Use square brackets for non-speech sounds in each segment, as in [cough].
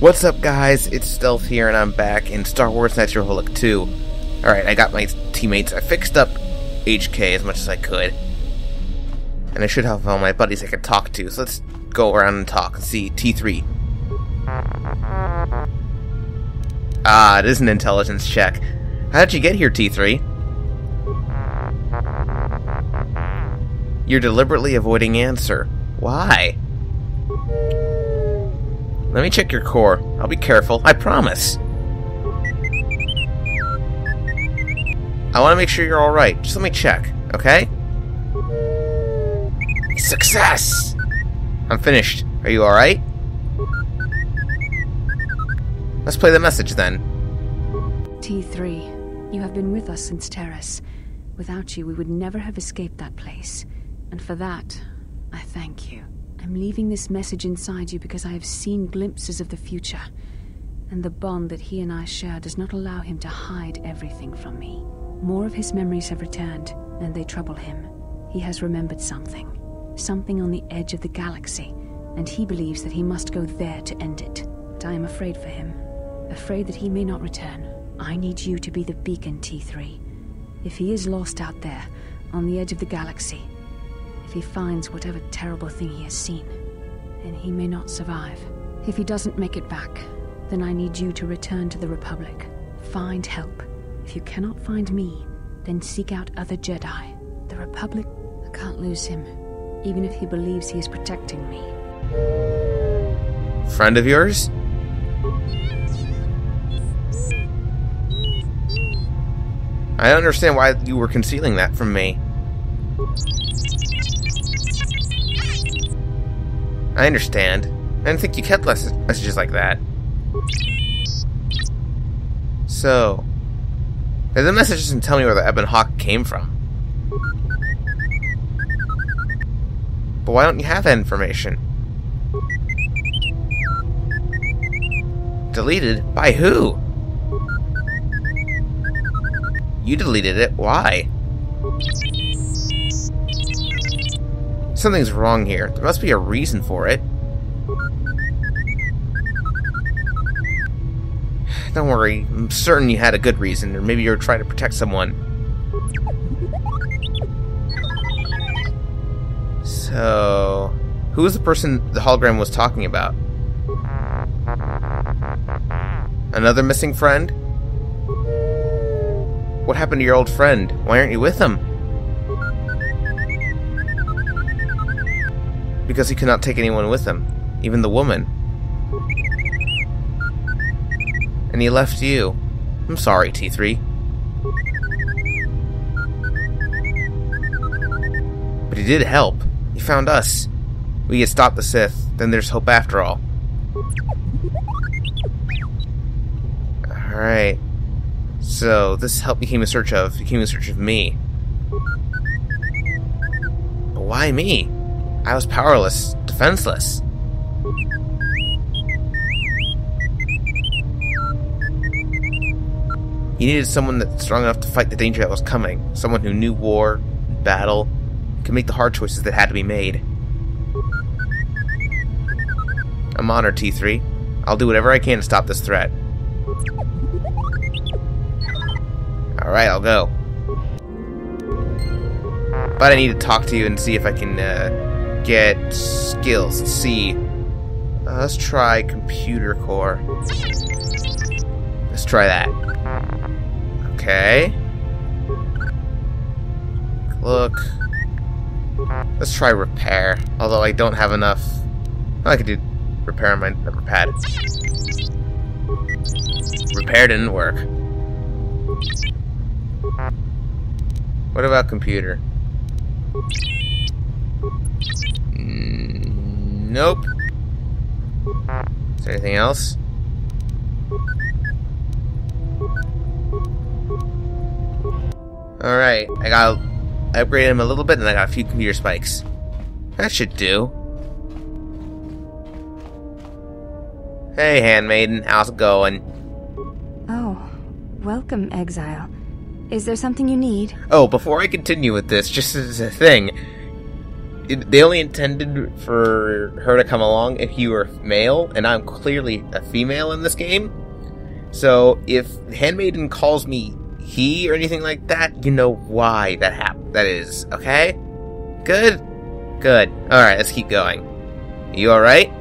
What's up, guys? It's Stealth here, and I'm back in Star Wars of Republic 2. Alright, I got my teammates. I fixed up HK as much as I could. And I should have all my buddies I could talk to, so let's go around and talk and see T3. Ah, it is an intelligence check. How did you get here, T3? You're deliberately avoiding answer. Why? Let me check your core. I'll be careful, I promise. I want to make sure you're alright. Just let me check, okay? Success! I'm finished. Are you alright? Let's play the message then. T3, you have been with us since Taris. Without you, we would never have escaped that place. And for that, I thank you. I'm leaving this message inside you because I have seen glimpses of the future. And the bond that he and I share does not allow him to hide everything from me. More of his memories have returned, and they trouble him. He has remembered something. Something on the edge of the galaxy, and he believes that he must go there to end it. But I am afraid for him. Afraid that he may not return. I need you to be the beacon, T3. If he is lost out there, on the edge of the galaxy, if he finds whatever terrible thing he has seen, then he may not survive. If he doesn't make it back, then I need you to return to the Republic. Find help. If you cannot find me, then seek out other Jedi. The Republic, I can't lose him, even if he believes he is protecting me. Friend of yours? I don't understand why you were concealing that from me. I understand. I didn't think you kept messages like that. So, the message doesn't tell me where the Ebon Hawk came from. But why don't you have that information? Deleted? By who? You deleted it. Why? Something's wrong here. There must be a reason for it. Don't worry. I'm certain you had a good reason, or maybe you were trying to protect someone. So... Who was the person the hologram was talking about? Another missing friend? What happened to your old friend? Why aren't you with him? Because he could not take anyone with him, even the woman. And he left you. I'm sorry, T3. But he did help. He found us. We could stop the Sith, then there's hope after all. Alright. So, this help became a search of, became a search of me. But why me? I was powerless, defenseless. He needed someone that's strong enough to fight the danger that was coming. Someone who knew war, battle, could make the hard choices that had to be made. I'm honored, T3. I'll do whatever I can to stop this threat. Alright, I'll go. But I need to talk to you and see if I can uh, get skills. Let's see. Uh, let's try computer core. Let's try that. Okay. Look. Let's try repair. Although I don't have enough. I could do repair on my number pad. Repair didn't work. What about computer? Mm, nope. Is there anything else? Alright, I got I upgraded him a little bit and I got a few computer spikes. That should do. Hey, handmaiden, how's it going? Oh, welcome, Exile. Is there something you need? Oh, before I continue with this, just as a thing, it, they only intended for her to come along if you were male, and I'm clearly a female in this game. So if Handmaiden calls me he or anything like that, you know why that hap- that is, okay? Good? Good. Alright, let's keep going. You alright?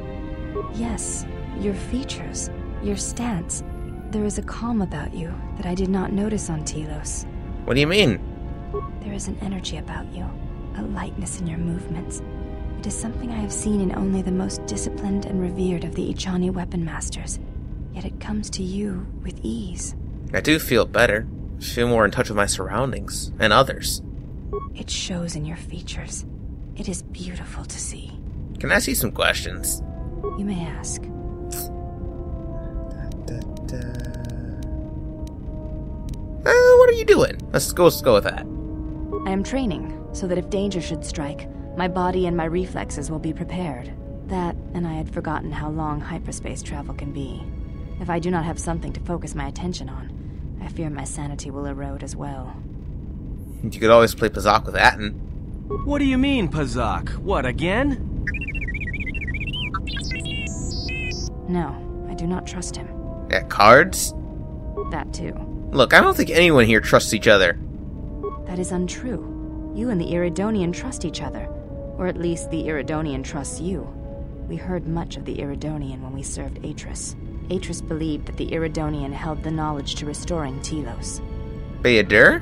Yes, your features, your stance. There is a calm about you that I did not notice on Telos. What do you mean? There is an energy about you, a lightness in your movements. It is something I have seen in only the most disciplined and revered of the Echani weapon masters. Yet it comes to you with ease. I do feel better. Feel more in touch with my surroundings and others. It shows in your features. It is beautiful to see. Can I you some questions? You may ask. Uh, what are you doing? Let's go. Let's go with that. I am training so that if danger should strike, my body and my reflexes will be prepared. That, and I had forgotten how long hyperspace travel can be. If I do not have something to focus my attention on, I fear my sanity will erode as well. You could always play Pazaak with Atton. What do you mean, Pazaak? What, again? No, I do not trust him. At cards? That too. Look, I don't think anyone here trusts each other. That is untrue. You and the Iridonian trust each other. Or at least the Iridonian trusts you. We heard much of the Iridonian when we served Atris. Atris believed that the Iridonian held the knowledge to restoring Telos. Bao-Dur?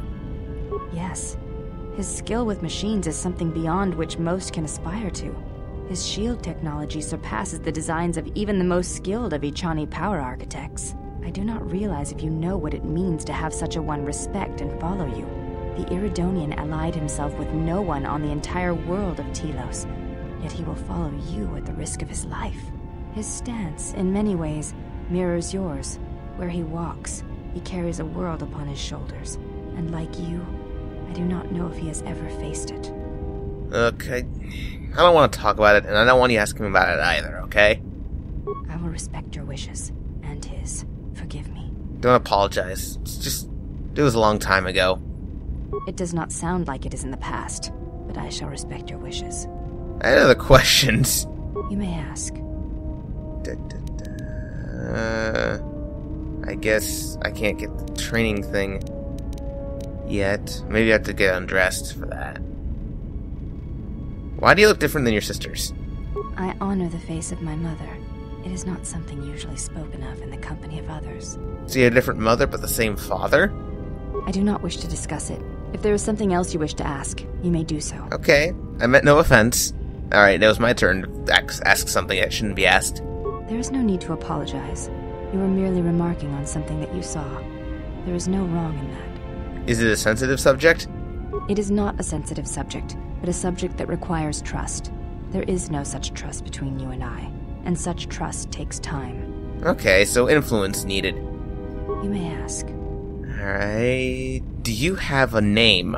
Yes. His skill with machines is something beyond which most can aspire to. His shield technology surpasses the designs of even the most skilled of Echani power architects. I do not realize if you know what it means to have such a one respect and follow you. The Iridonian allied himself with no one on the entire world of Telos, yet he will follow you at the risk of his life. His stance, in many ways, mirrors yours. Where he walks, he carries a world upon his shoulders, and like you, I do not know if he has ever faced it. Okay. I don't want to talk about it, and I don't want you asking me about it either, okay? I will respect your wishes, and his. Forgive me. Don't apologize. It's just. It was a long time ago. It does not sound like it is in the past, but I shall respect your wishes. I had other [laughs] questions. You may ask. Da, da, da. Uh, I guess I can't get the training thing yet. Maybe I have to get undressed for that. Why do you look different than your sisters? I honor the face of my mother. It is not something usually spoken of in the company of others. So you had a different mother but the same father? I do not wish to discuss it. If there is something else you wish to ask, you may do so. Okay, I meant no offense. Alright, it was my turn to ask, ask something that shouldn't be asked. There is no need to apologize. You were merely remarking on something that you saw. There is no wrong in that. Is it a sensitive subject? It is not a sensitive subject, but a subject that requires trust. There is no such trust between you and I, and such trust takes time. Okay, so influence needed. You may ask. Alright. Do you have a name?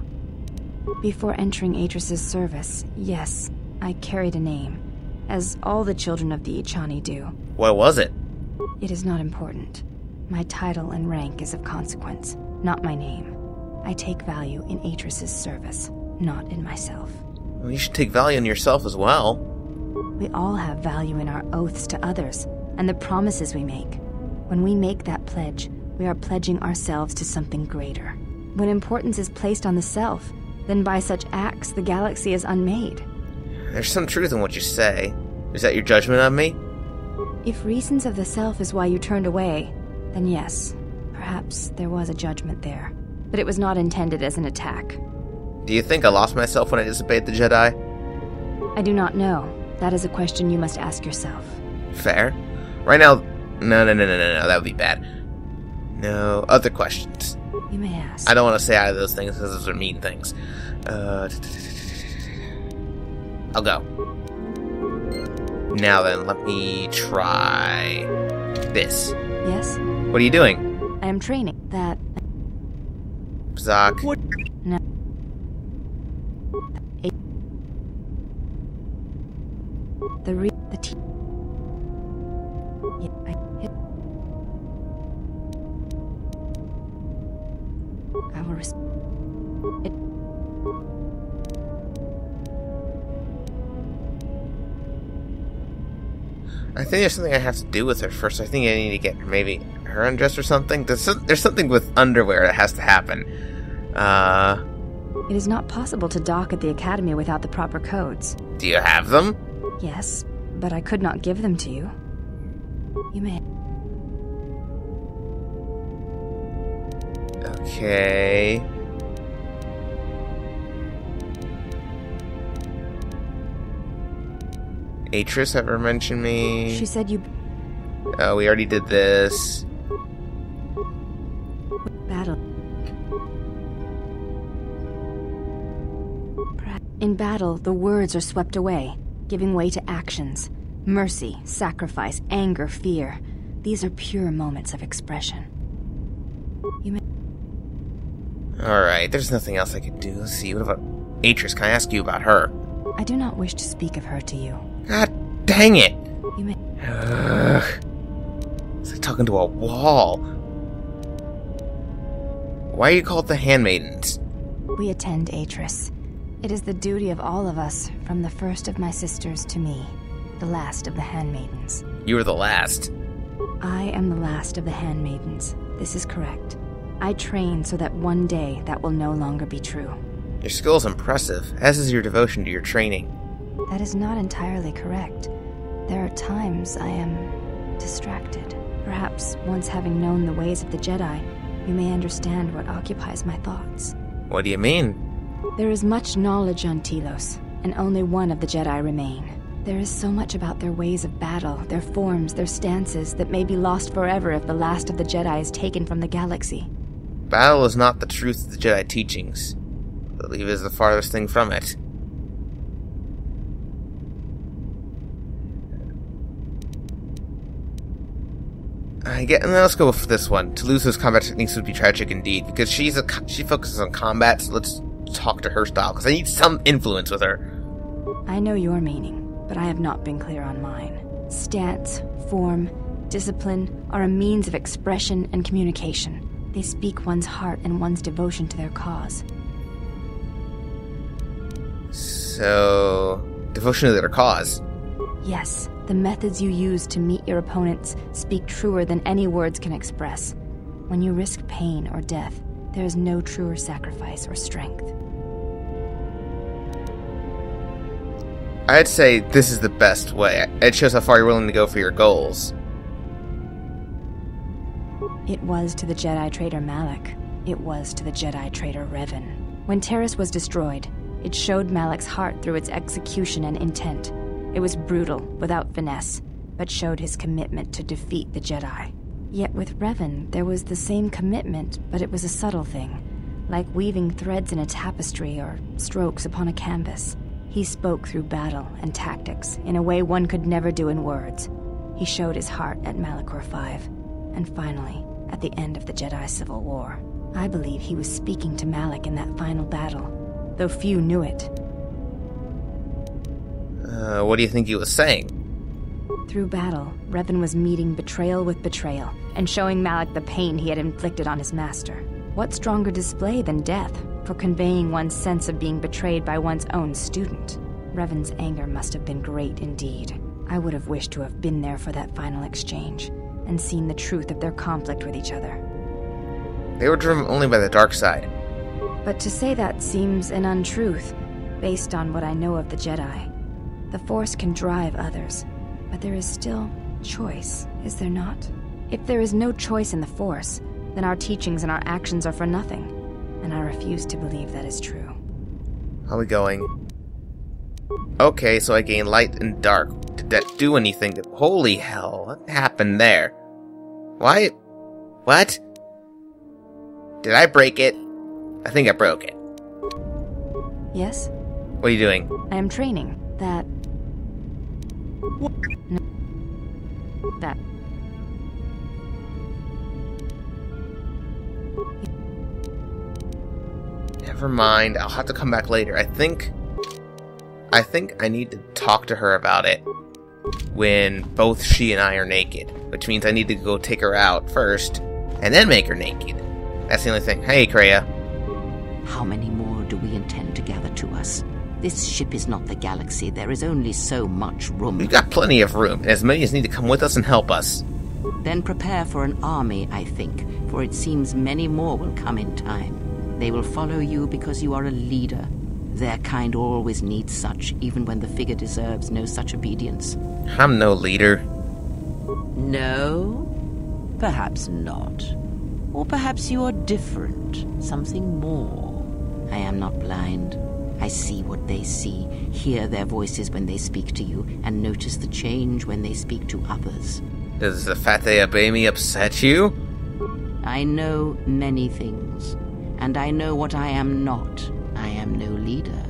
Before entering Atris's service, yes, I carried a name, as all the children of the Echani do. What was it? It is not important. My title and rank is of consequence, not my name. I take value in Atris's service, not in myself. Well, you should take value in yourself as well. We all have value in our oaths to others, and the promises we make. When we make that pledge, we are pledging ourselves to something greater. When importance is placed on the self, then by such acts the galaxy is unmade. There's some truth in what you say. Is that your judgment on me? If reasons of the self is why you turned away, then yes, perhaps there was a judgment there. But it was not intended as an attack. Do you think I lost myself when I disobeyed the Jedi? I do not know. That is a question you must ask yourself. Fair. Right now, no, no, no, no, no, no, that would be bad. No, other questions. You may ask. I don't want to say either of those things because those are mean things. Uh, I'll go. Now then, let me try this. Yes? What are you doing? I am training. That. Zach? What? No. The re. The t. Yeah, I It I think there's something I have to do with her first. I think I need to get maybe her undressed or something. There's, some, there's something with underwear that has to happen. Uh, it is not possible to dock at the academy without the proper codes. Do you have them? Yes, but I could not give them to you. You may. Okay. Atris ever mentioned me? She said you Oh, we already did this. battle. In battle, the words are swept away, giving way to actions. Mercy, sacrifice, anger, fear. These are pure moments of expression. Alright, there's nothing else I could do. Let's see, what about Atris? Can I ask you about her? I do not wish to speak of her to you. God dang it! You may. Ugh. It's like talking to a wall. Why are you called the Handmaidens? We attend Atris. It is the duty of all of us, from the first of my sisters to me, the last of the handmaidens. You are the last. I am the last of the handmaidens. This is correct. I train so that one day that will no longer be true. Your skill is impressive, as is your devotion to your training. That is not entirely correct. There are times I am distracted. Perhaps once having known the ways of the Jedi, you may understand what occupies my thoughts. What do you mean? There is much knowledge on Telos, and only one of the Jedi remain. There is so much about their ways of battle, their forms, their stances, that may be lost forever if the last of the Jedi is taken from the galaxy. Battle is not the truth of the Jedi teachings. I believe is the farthest thing from it. I get, and let's go with this one. To lose those combat techniques would be tragic indeed, because she's a she focuses on combat. So let's talk to her style, because I need some influence with her. I know your meaning, but I have not been clear on mine. Stance, form, discipline are a means of expression and communication. They speak one's heart and one's devotion to their cause. So, devotion to their cause. Yes, the methods you use to meet your opponents speak truer than any words can express. When you risk pain or death, there is no truer sacrifice or strength. I'd say this is the best way. It shows how far you're willing to go for your goals. It was to the Jedi traitor Malak. It was to the Jedi traitor Revan. When Taris was destroyed, it showed Malak's heart through its execution and intent. It was brutal, without finesse, but showed his commitment to defeat the Jedi. Yet with Revan, there was the same commitment, but it was a subtle thing, like weaving threads in a tapestry or strokes upon a canvas. He spoke through battle and tactics in a way one could never do in words. He showed his heart at Malachor V, and finally, at the end of the Jedi Civil War. I believe he was speaking to Malak in that final battle, though few knew it. Uh, what do you think he was saying? Through battle, Revan was meeting betrayal with betrayal, and showing Malak the pain he had inflicted on his master. What stronger display than death for conveying one's sense of being betrayed by one's own student? Revan's anger must have been great indeed. I would have wished to have been there for that final exchange, and seen the truth of their conflict with each other. They were driven only by the dark side. But to say that seems an untruth, based on what I know of the Jedi. The Force can drive others, but there is still choice, is there not? If there is no choice in the Force, then our teachings and our actions are for nothing, and I refuse to believe that is true. How are we going? Okay, so I gain light and dark. That do anything? To... Holy hell, what happened there? Why? What? Did I break it? I think I broke it. Yes, What are you doing? I am training. That. No. That. Never mind, I'll have to come back later. I think... I think I need to talk to her about it when both she and I are naked. Which means I need to go take her out first, and then make her naked. That's the only thing. Hey, Kreia. How many more do we intend to gather to us? This ship is not the galaxy. There is only so much room. We've got plenty of room, and as many as need to come with us and help us. Then prepare for an army, I think, for it seems many more will come in time. They will follow you because you are a leader. Their kind always needs such, even when the figure deserves no such obedience. I'm no leader. No? Perhaps not. Or perhaps you are different, something more. I am not blind. I see what they see, hear their voices when they speak to you, and notice the change when they speak to others. Does the fact they obey me upset you? I know many things, and I know what I am not. Am no leader.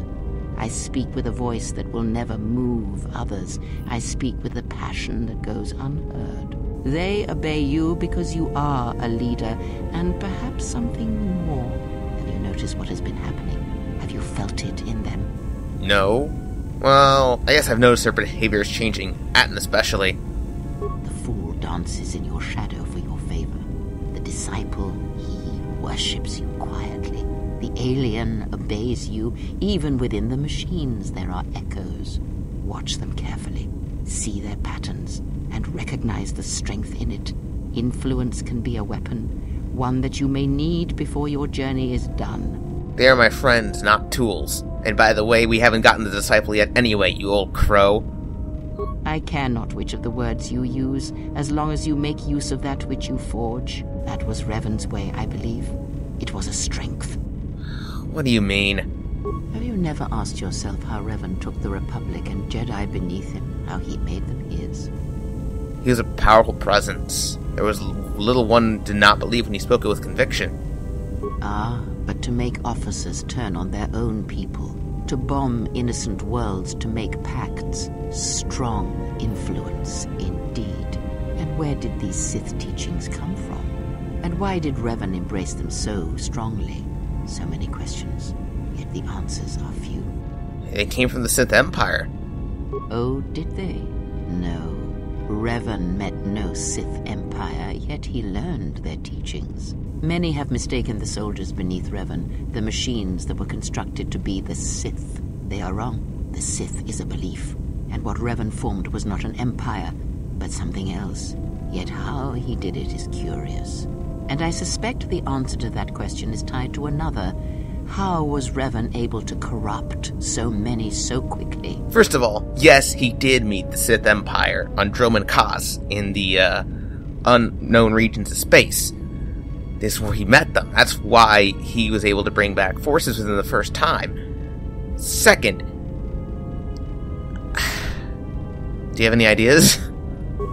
I speak with a voice that will never move others. I speak with a passion that goes unheard. They obey you because you are a leader, and perhaps something more. Have you noticed what has been happening? Have you felt it in them? No. Well, I guess I've noticed their behavior is changing, Atton especially. The fool dances in your shadow for your favor. The disciple, he worships you quietly. The alien obeys you. Even within the machines, there are echoes. Watch them carefully. See their patterns and recognize the strength in it. Influence can be a weapon, one that you may need before your journey is done. They are my friends, not tools. And by the way, we haven't gotten the disciple yet anyway, you old crow. I care not which of the words you use, as long as you make use of that which you forge. That was Revan's way, I believe. It was a strength. What do you mean? Have you never asked yourself how Revan took the Republic and Jedi beneath him, how he made them his? He was a powerful presence. There was little one did not believe when he spoke it with conviction. Ah, but to make officers turn on their own people, to bomb innocent worlds, to make pacts, strong influence indeed. And where did these Sith teachings come from? And why did Revan embrace them so strongly? So many questions, yet the answers are few. They came from the Sith Empire. Oh, did they? No. Revan met no Sith Empire, yet he learned their teachings. Many have mistaken the soldiers beneath Revan, the machines that were constructed to be the Sith. They are wrong. The Sith is a belief, and what Revan formed was not an empire, but something else. Yet how he did it is curious. And I suspect the answer to that question is tied to another. How was Revan able to corrupt so many so quickly? First of all, yes, he did meet the Sith Empire on Dromund Kaas in the uh, unknown regions of space. This is where he met them. That's why he was able to bring back forces within the first time. Second, [sighs] do you have any ideas?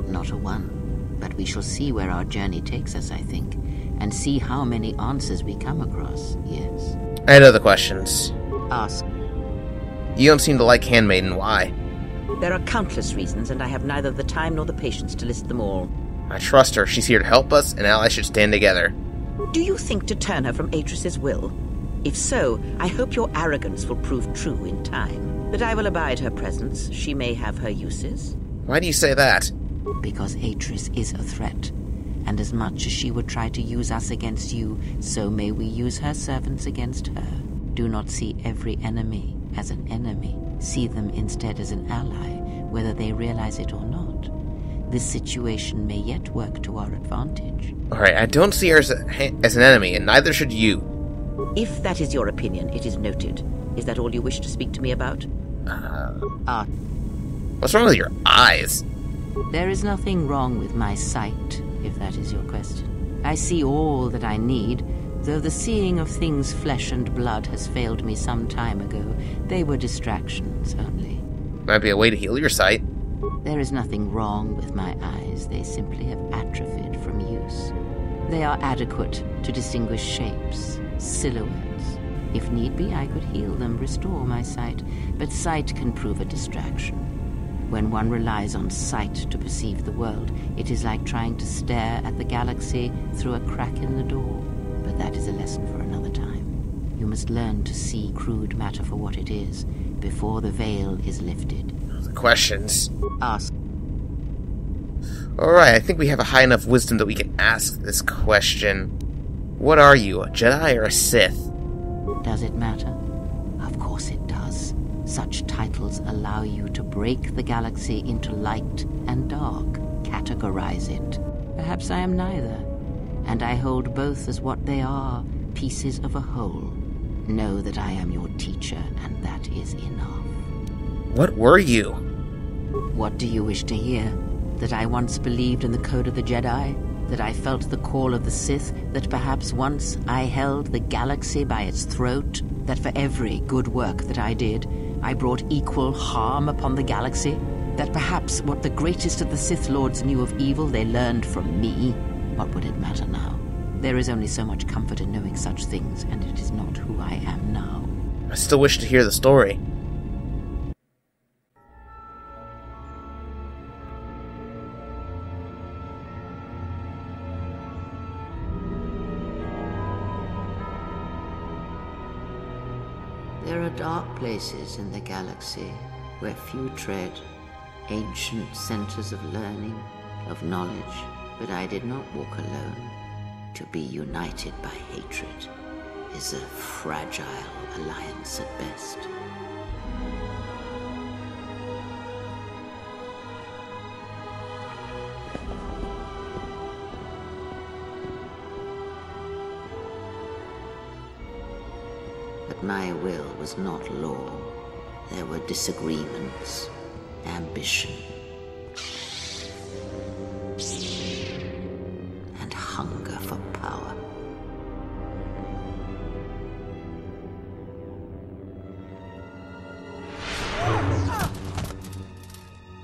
Not a one. But we shall see where our journey takes us, I think, and see how many answers we come across, yes. I had other questions. Ask. You don't seem to like Handmaiden. Why? There are countless reasons, and I have neither the time nor the patience to list them all. I trust her. She's here to help us, and allies should stand together. Do you think to turn her from Atris's will? If so, I hope your arrogance will prove true in time. But I will abide her presence. She may have her uses. Why do you say that? Because Atris is a threat. And as much as she would try to use us against you, so may we use her servants against her. Do not see every enemy as an enemy. See them instead as an ally, whether they realize it or not. This situation may yet work to our advantage. Alright, I don't see her as, a, as an enemy, and neither should you. If that is your opinion, it is noted. Is that all you wish to speak to me about? Uh, Ah, what's wrong with your eyes? There is nothing wrong with my sight, if that is your question. I see all that I need, though the seeing of things flesh and blood has failed me some time ago. They were distractions only. Might be a way to heal your sight. There is nothing wrong with my eyes, they simply have atrophied from use. They are adequate to distinguish shapes, silhouettes. If need be, I could heal them, restore my sight, but sight can prove a distraction. When one relies on sight to perceive the world, it is like trying to stare at the galaxy through a crack in the door. But that is a lesson for another time. You must learn to see crude matter for what it is before the veil is lifted. Questions. Ask. Alright, I think we have a high enough wisdom that we can ask this question. What are you, a Jedi or a Sith? Does it matter? Such titles allow you to break the galaxy into light and dark, categorize it. Perhaps I am neither, and I hold both as what they are pieces of a whole. Know that I am your teacher, and that is enough. What were you? What do you wish to hear? That I once believed in the code of the Jedi? That I felt the call of the Sith? That perhaps once I held the galaxy by its throat? That for every good work that I did, I brought equal harm upon the galaxy? That perhaps what the greatest of the Sith Lords knew of evil they learned from me? What would it matter now? There is only so much comfort in knowing such things, and it is not who I am now. I still wish to hear the story. Places in the galaxy where few tread, ancient centers of learning, of knowledge, but I did not walk alone. To be united by hatred is a fragile alliance at best. My will was not law. There were disagreements, ambition, and hunger for power.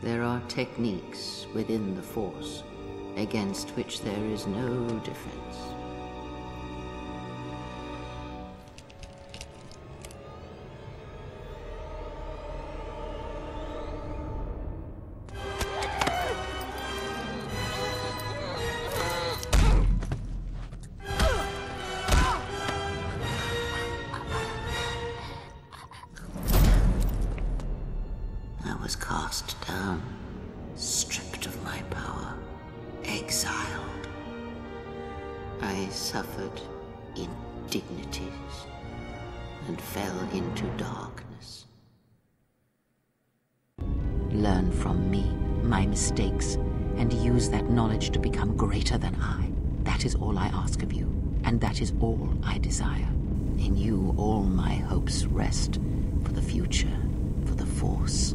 There are techniques within the Force against which there is no defense. That knowledge to become greater than I. That is all I ask of you, and that is all I desire. In you, all my hopes rest for the future, for the Force.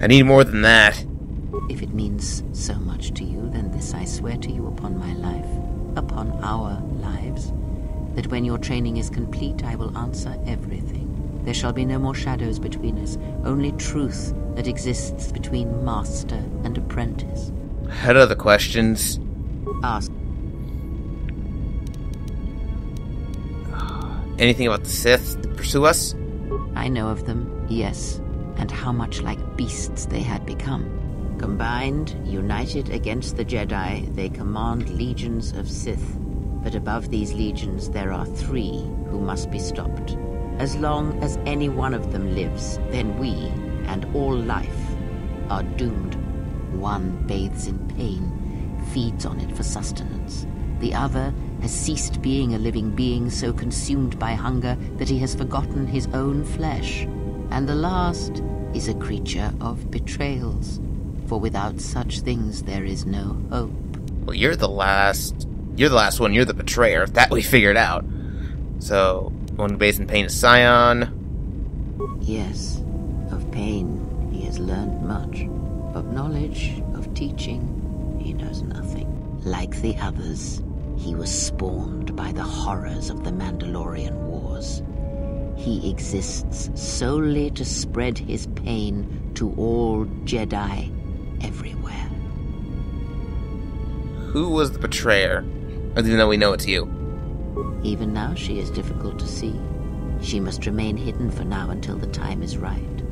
I need more than that. If it means so much to you, then this I swear to you upon my life, upon our lives, that when your training is complete, I will answer everything. There shall be no more shadows between us, only truth that exists between master and apprentice. Had other questions? Ask. Anything about the Sith that pursue us? I know of them, yes, and how much like beasts they had become. Combined, united against the Jedi, they command legions of Sith. But above these legions, there are three who must be stopped. As long as any one of them lives, then we, and all life, are doomed. One bathes in pain, feeds on it for sustenance. The other has ceased being a living being so consumed by hunger that he has forgotten his own flesh. And the last is a creature of betrayals. For without such things there is no hope. Well, you're the last. You're the last one. You're the betrayer. That we figured out. So, one bathes in pain is Sion. Yes, of pain he has learned knowledge, of teaching, he knows nothing. Like the others, he was spawned by the horrors of the Mandalorian Wars. He exists solely to spread his pain to all Jedi everywhere. Who was the betrayer? Even though we know it's you. Even now, she is difficult to see. She must remain hidden for now until the time is right.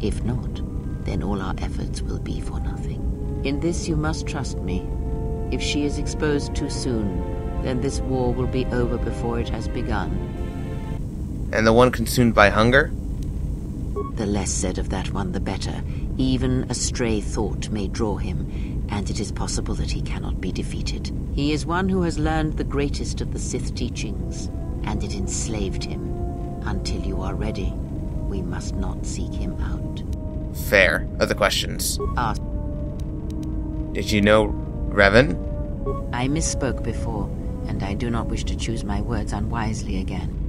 If not, then all our efforts will be for nothing. In this, you must trust me. If she is exposed too soon, then this war will be over before it has begun. And the one consumed by hunger? The less said of that one, the better. Even a stray thought may draw him, and it is possible that he cannot be defeated. He is one who has learned the greatest of the Sith teachings, and it enslaved him. Until you are ready, we must not seek him out. Fair. Other questions. Ah. Did you know Revan? I misspoke before, and I do not wish to choose my words unwisely again.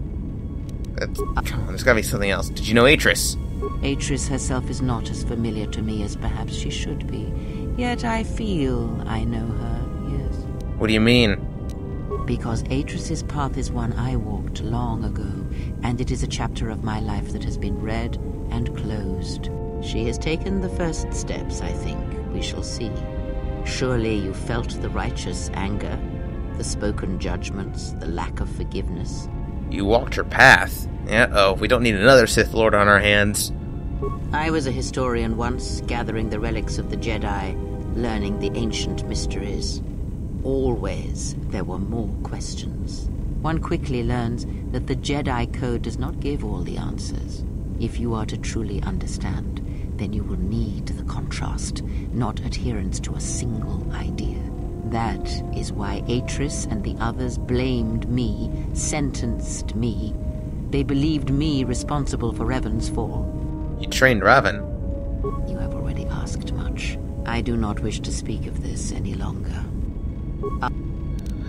That's, come on, there's gotta be something else. Did you know Atris? Atris herself is not as familiar to me as perhaps she should be. Yet I feel I know her, yes. What do you mean? Because Atris's path is one I walked long ago, and it is a chapter of my life that has been read and closed. She has taken the first steps, I think. We shall see. Surely you felt the righteous anger, the spoken judgments, the lack of forgiveness. You walked her path. Yeah, oh, we don't need another Sith Lord on our hands. I was a historian once, gathering the relics of the Jedi, learning the ancient mysteries. Always there were more questions. One quickly learns that the Jedi Code does not give all the answers. If you are to truly understand, then you will need the contrast, not adherence to a single idea. That is why Atris and the others blamed me, sentenced me. They believed me responsible for Revan's fall. You trained Revan. You have already asked much. I do not wish to speak of this any longer.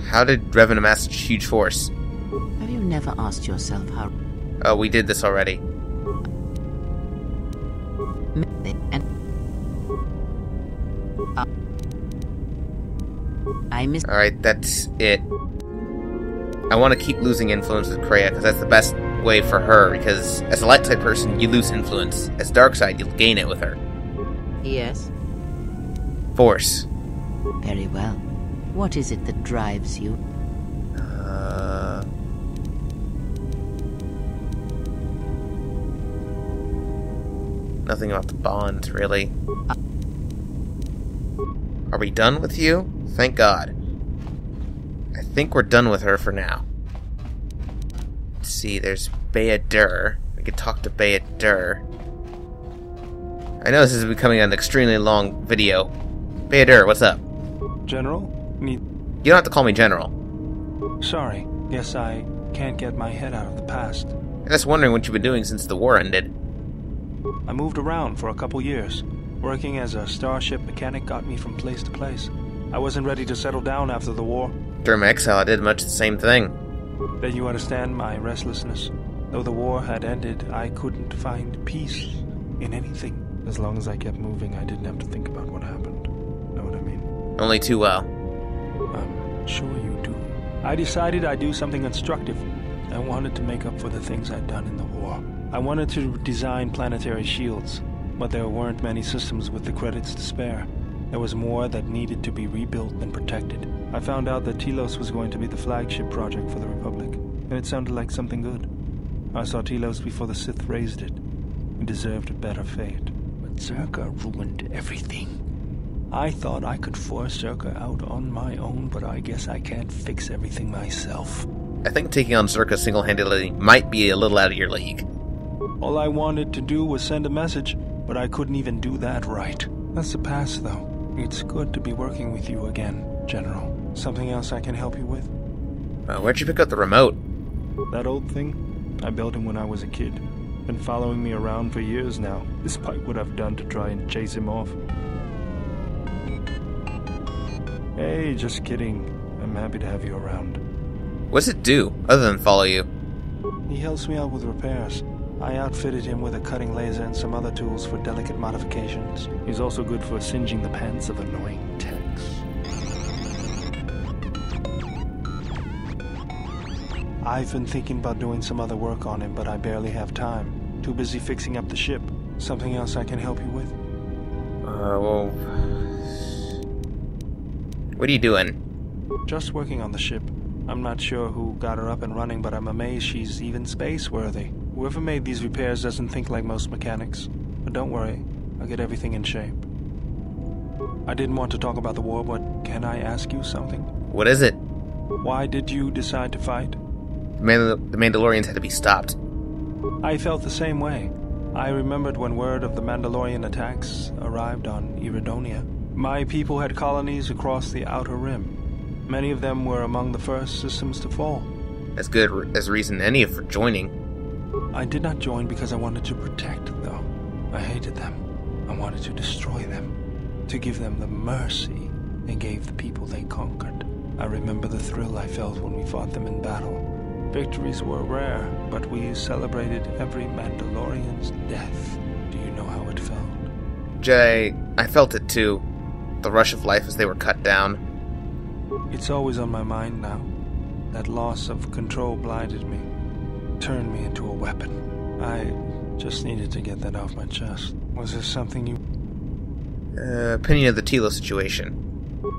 How did Revan amass such huge force? Have you never asked yourself how Oh, we did this already. And I miss Alright, that's it. I want to keep losing influence with Kreia, because that's the best way for her, because as a light side person, you lose influence. As dark side, you'll gain it with her. yes. Force. Very well. What is it that drives you? Nothing about the bonds, really. Are we done with you? Thank God. I think we're done with her for now. Let's see, there's Bao-Dur. We could talk to Bao-Dur. I know this is becoming an extremely long video. Bao-Dur, what's up? General? Need. You don't have to call me General. Sorry. Guess I can't get my head out of the past. I'm just wondering what you've been doing since the war ended. I moved around for a couple years. Working as a starship mechanic got me from place to place. I wasn't ready to settle down after the war. During my exile, I did much the same thing. Then you understand my restlessness. Though the war had ended, I couldn't find peace in anything. As long as I kept moving, I didn't have to think about what happened. Know what I mean? Only too well. I'm sure you do. I decided I'd do something constructive. I wanted to make up for the things I'd done in the war. I wanted to design planetary shields, but there weren't many systems with the credits to spare. There was more that needed to be rebuilt and protected. I found out that Telos was going to be the flagship project for the Republic, and it sounded like something good. I saw Telos before the Sith razed it. It deserved a better fate. But Czerka ruined everything. I thought I could force Czerka out on my own, but I guess I can't fix everything myself. I think taking on Czerka single handedly might be a little out of your league. All I wanted to do was send a message, but I couldn't even do that right. That's the past, though. It's good to be working with you again, General. Something else I can help you with? Uh, where'd you pick up the remote? That old thing? I built him when I was a kid. Been following me around for years now, despite what I've done to try and chase him off. Hey, just kidding. I'm happy to have you around. What's it do, other than follow you? He helps me out with repairs. I outfitted him with a cutting laser and some other tools for delicate modifications. He's also good for singeing the pants of annoying techs. I've been thinking about doing some other work on him, but I barely have time. Too busy fixing up the ship. Something else I can help you with? Uh, well. What are you doing? Just working on the ship. I'm not sure who got her up and running, but I'm amazed she's even space worthy. Whoever made these repairs doesn't think like most mechanics. But don't worry, I'll get everything in shape. I didn't want to talk about the war, but can I ask you something? What is it? Why did you decide to fight? The, Mandal- the Mandalorians had to be stopped. I felt the same way. I remembered when word of the Mandalorian attacks arrived on Iridonia. My people had colonies across the Outer Rim. Many of them were among the first systems to fall. As good as reason any for joining. I did not join because I wanted to protect, though. I hated them. I wanted to destroy them, to give them the mercy they gave the people they conquered. I remember the thrill I felt when we fought them in battle. Victories were rare, but we celebrated every Mandalorian's death. Do you know how it felt? Jay, I felt it too. The rush of life as they were cut down. It's always on my mind now. That loss of control blinded me, turned me into a weapon. I just needed to get that off my chest. Was this something you. Uh, opinion of the Telos situation.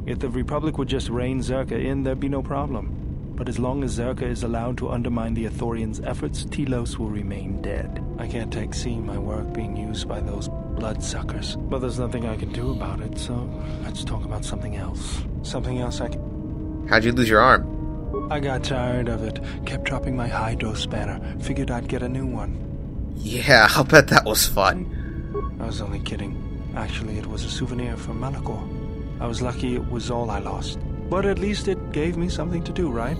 If the Republic would just rein Czerka in, there'd be no problem. But as long as Czerka is allowed to undermine the Ithorians' efforts, Telos will remain dead. I can't take seeing my work being used by those bloodsuckers. But there's nothing I can do about it, so let's talk about something else. Something else I can. How'd you lose your arm? I got tired of it. Kept dropping my hydrospanner. Figured I'd get a new one. Yeah, I'll bet that was fun. I was only kidding. Actually, it was a souvenir from Malachor. I was lucky it was all I lost. But at least it gave me something to do, right?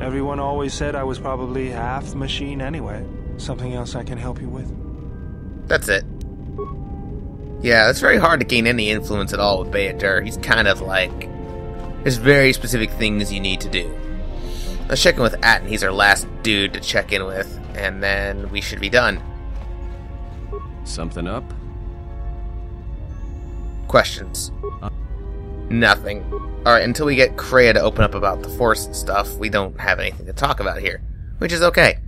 Everyone always said I was probably half machine anyway. Something else I can help you with? That's it. Yeah, it's very hard to gain any influence at all with Bao-Dur. He's kind of like. There's very specific things you need to do. Let's check in with Atton. He's our last dude to check in with, and then we should be done. Something up? Questions? Nothing. Alright, until we get Kreia to open up about the Force and stuff, we don't have anything to talk about here. Which is okay.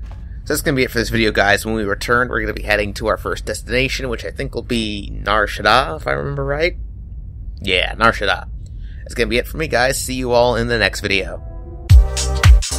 So that's going to be it for this video, guys. When we return, we're going to be heading to our first destination, which I think will be Nar Shaddaa, if I remember right. Yeah, Nar Shaddaa. That's going to be it for me, guys. See you all in the next video.